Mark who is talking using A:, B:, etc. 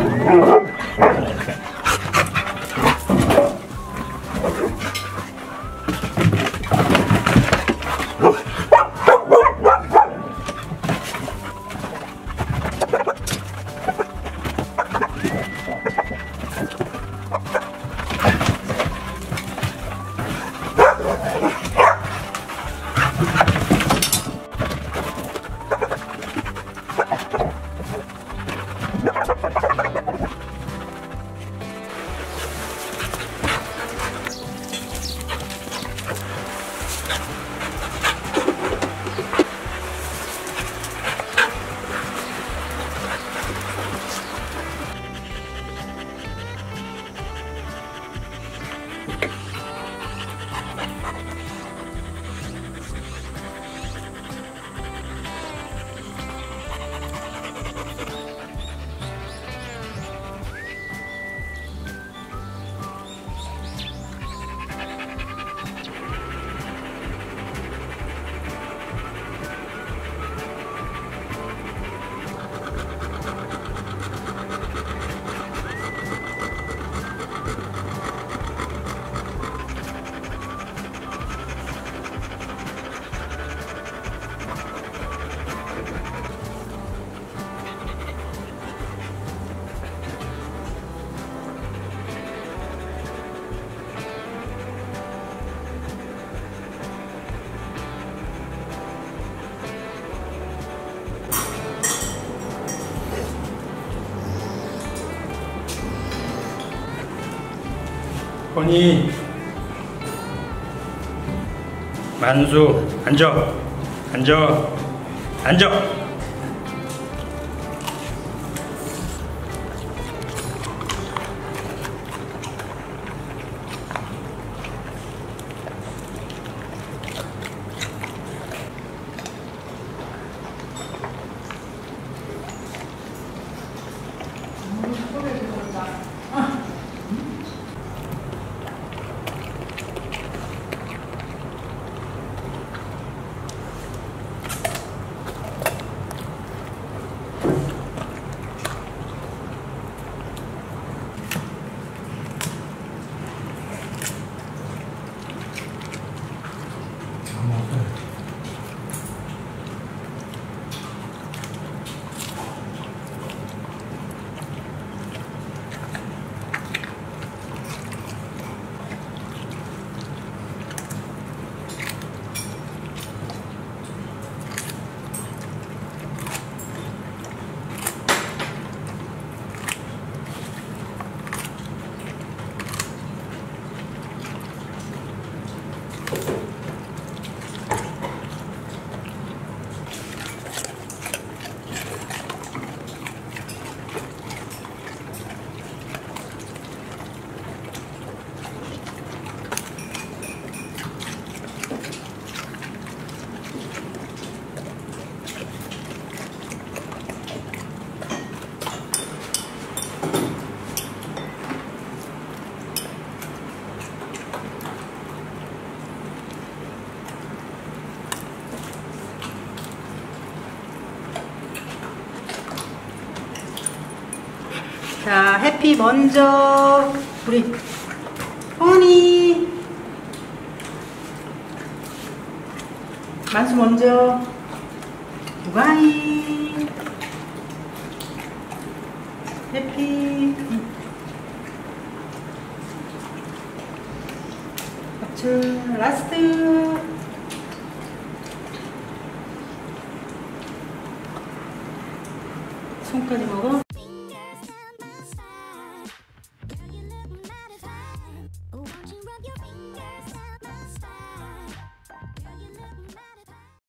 A: Hello. next time. 허니 만수 앉아. 앉아. 앉아
B: 자, 해피 먼저. 우리 허니 만수 먼저. 우가이. 해피. 박수. 라스트. 손까지 먹어